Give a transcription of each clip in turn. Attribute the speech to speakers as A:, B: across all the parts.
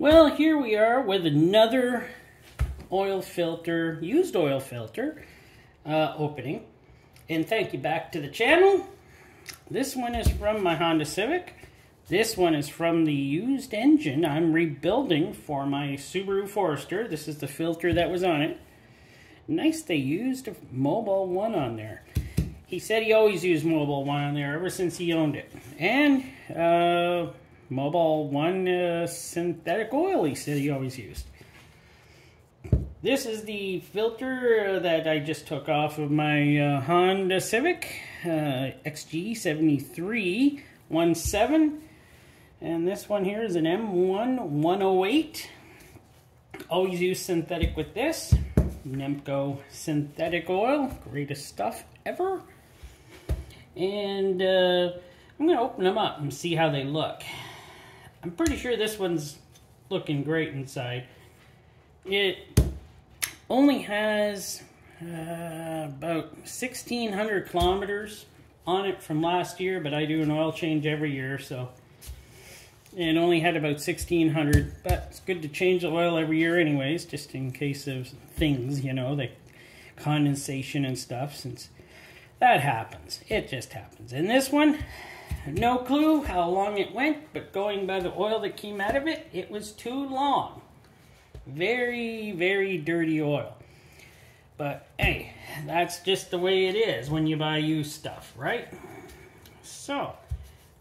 A: Well, here we are with another oil filter, used oil filter uh, opening. And thank you back to the channel. This one is from my Honda Civic. This one is from the used engine I'm rebuilding for my Subaru Forester. This is the filter that was on it. Nice they used a Mobil 1 on there. He said he always used Mobil 1 on there ever since he owned it. And uh, Mobil 1 uh, synthetic oil he said he always used. This is the filter that I just took off of my uh, Honda Civic uh, XG7317. And this one here is an M1108. Always use synthetic with this. Nemco synthetic oil, greatest stuff ever. And uh, I'm going to open them up and see how they look. I'm pretty sure this one's looking great inside. It only has uh, about 1,600 kilometers on it from last year, but I do an oil change every year, so it only had about 1,600, but it's good to change the oil every year anyways, just in case of things, you know, like condensation and stuff, since that happens. It just happens. And this one, no clue how long it went, but going by the oil that came out of it, it was too long. Very, very dirty oil. But hey, that's just the way it is when you buy used stuff, right? So,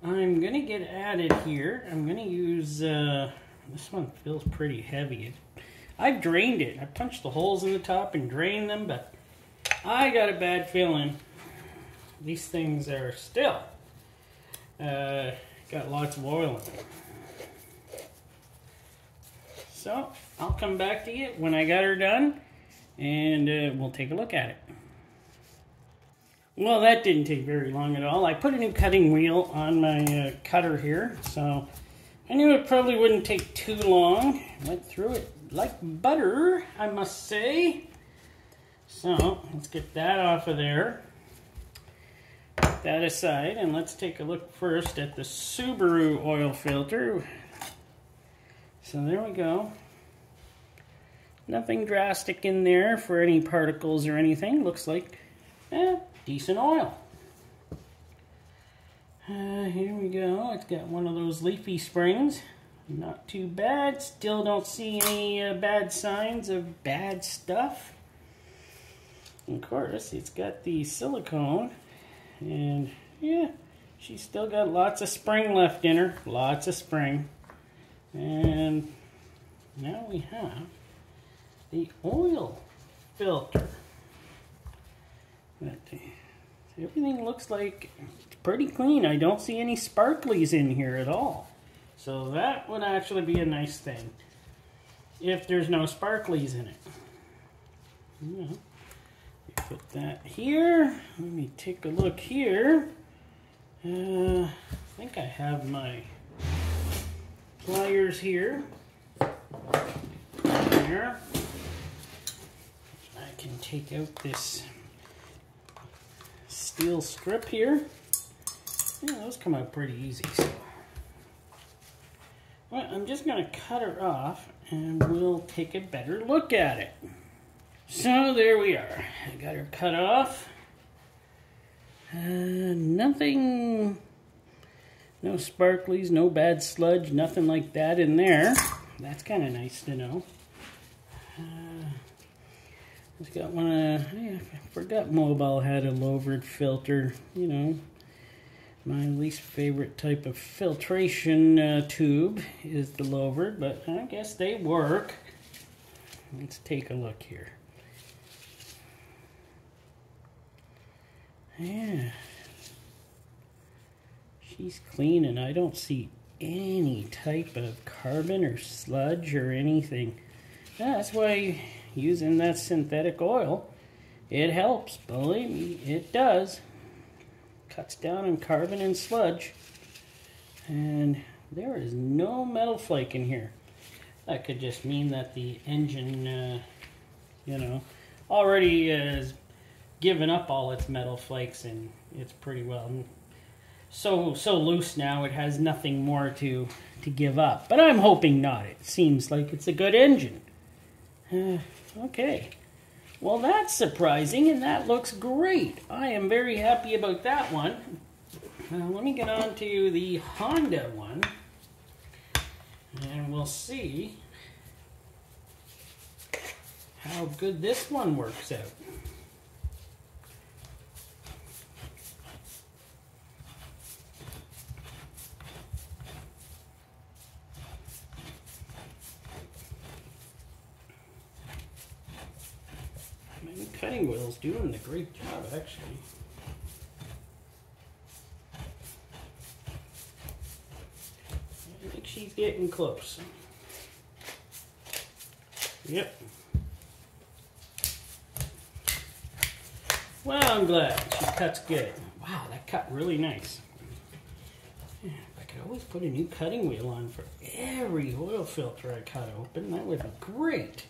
A: I'm going to get it here. I'm going to use, uh, this one feels pretty heavy. I've drained it. I punched the holes in the top and drained them, but I got a bad feeling these things are still uh, got lots of oil in them. So I'll come back to you when I got her done and uh, we'll take a look at it. Well, that didn't take very long at all. I put a new cutting wheel on my uh, cutter here, so I knew it probably wouldn't take too long. Went through it like butter, I must say. So, let's get that off of there. That aside, and let's take a look first at the Subaru oil filter. So there we go. Nothing drastic in there for any particles or anything. Looks like eh, decent oil. Uh, here we go. It's got one of those leafy springs. Not too bad. Still don't see any uh, bad signs of bad stuff. Of course, it's got the silicone. And yeah, she's still got lots of spring left in her. Lots of spring. And now we have the oil filter. But everything looks like pretty clean. I don't see any sparklies in here at all. So that would actually be a nice thing. If there's no sparklies in it. Yeah. Put that here. Let me take a look here. Uh, I think I have my pliers here. There I can take out this steel strip here. Yeah, those come out pretty easy. So. Well, I'm just going to cut her off and we'll take a better look at it. So there we are. I got her cut off. Uh, nothing, no sparklies, no bad sludge, nothing like that in there. That's kind of nice to know. It's got one yeah, I forgot Mobil had a louvered filter, you know. My least favorite type of filtration uh, tube is the louvered, but I guess they work. Let's take a look here. Yeah. She's clean and I don't see any type of carbon or sludge or anything. That's why using that synthetic oil, it helps. Believe me, it does. Cuts down on carbon and sludge. And there is no metal flake in here. That could just mean that the engine, uh, you know, already has given up all its metal flakes and it's pretty well so so loose now it has nothing more to to give up. But I'm hoping not. It seems like it's a good engine. Uh, okay. Well, that's surprising, and that looks great. I am very happy about that one. Now, let me get on to the Honda one, and we'll see how good this one works out. cutting wheel's doing a great job, actually. I think she's getting close. Yep. Well, I'm glad. She cuts good. Wow, that cut really nice. Yeah, I could always put a new cutting wheel on for every oil filter I cut open. That would be great.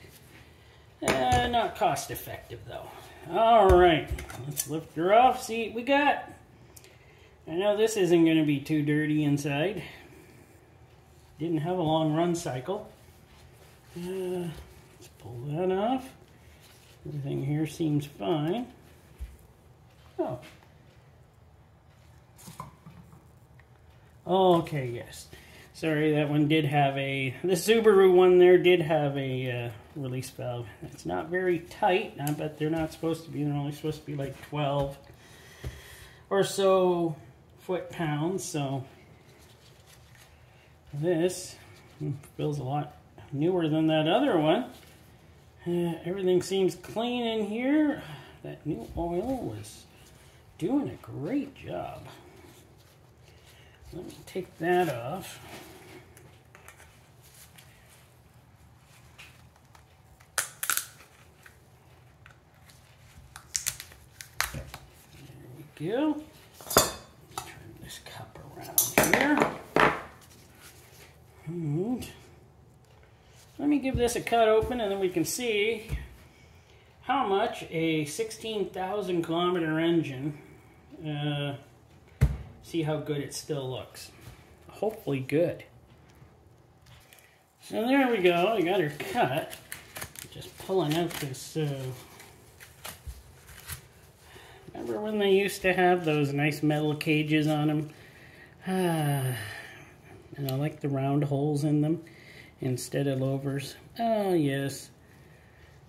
A: Uh, not cost effective though. All right, let's lift her off, see what we got. I know this isn't going to be too dirty inside. Didn't have a long run cycle. Uh, let's pull that off. Everything here seems fine. Oh. Okay, yes. Sorry, that one did have a, the Subaru one there did have a uh, release valve. It's not very tight. I bet they're not supposed to be. They're only supposed to be like 12 or so foot pounds. So this feels a lot newer than that other one. Uh, everything seems clean in here. That new oil was doing a great job. Let me take that off. Go. Turn this cup around here. And let me give this a cut open and then we can see how much a 16,000 kilometer engine, uh, see how good it still looks. Hopefully good. So there we go, I got her cut. Just pulling out this uh, When they used to have those nice metal cages on them? And I like the round holes in them instead of louvers. Oh, yes.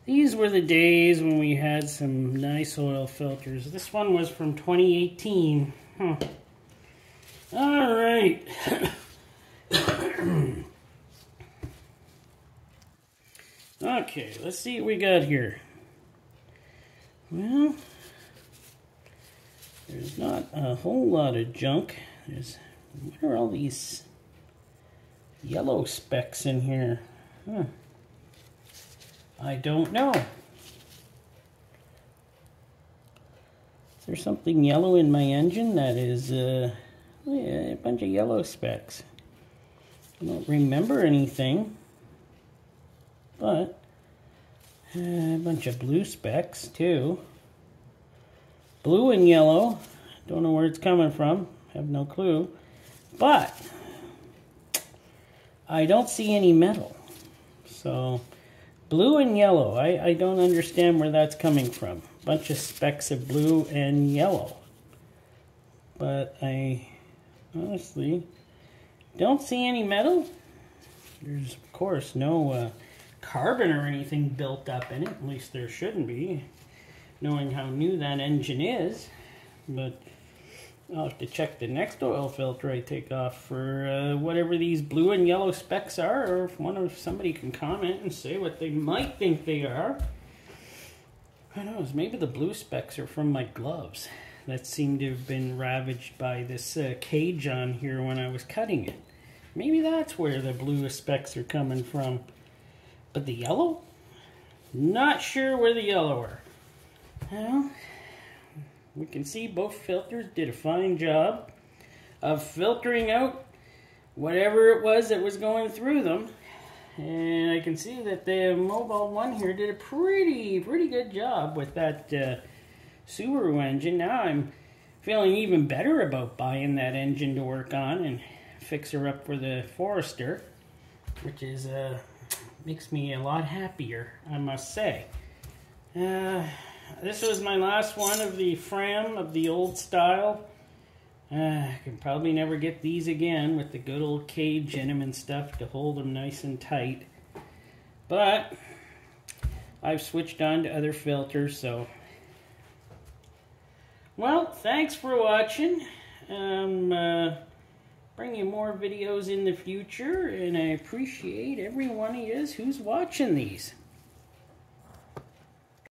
A: These were the days when we had some nice oil filters. This one was from 2018. Huh. All right. okay, let's see what we got here. Well, there's not a whole lot of junk. There's, what are all these yellow specks in here? Huh. I don't know. Is there something yellow in my engine that is uh, yeah, a bunch of yellow specks? I don't remember anything, but uh, a bunch of blue specks too. Blue and yellow. Don't know where it's coming from. Have no clue. But I don't see any metal. So blue and yellow. I, I don't understand where that's coming from. Bunch of specks of blue and yellow. But I honestly don't see any metal. There's, of course, no uh, carbon or anything built up in it. At least there shouldn't be knowing how new that engine is. But I'll have to check the next oil filter I take off for uh, whatever these blue and yellow specks are, or if one of somebody can comment and say what they might think they are. Who knows? Maybe the blue specks are from my gloves that seem to have been ravaged by this uh, cage on here when I was cutting it. Maybe that's where the blue specks are coming from. But the yellow? Not sure where the yellow are. Well, we can see both filters did a fine job of filtering out whatever it was that was going through them. And I can see that the Mobil one here did a pretty, pretty good job with that uh, Subaru engine. Now I'm feeling even better about buying that engine to work on and fix her up for the Forester, which is uh, makes me a lot happier, I must say. Uh, this was my last one of the Fram of the old style. Uh, I can probably never get these again with the good old cage in them and stuff to hold them nice and tight. But I've switched on to other filters, so. Well, thanks for watching. Um, uh, bring you more videos in the future, and I appreciate every one of you who's watching these.